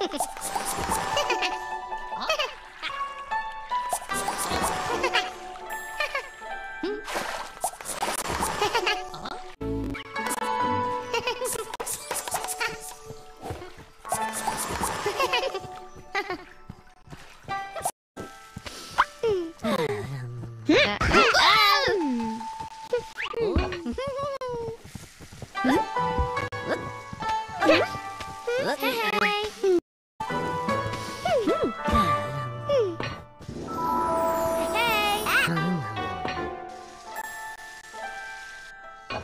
Hmm.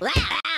Wow!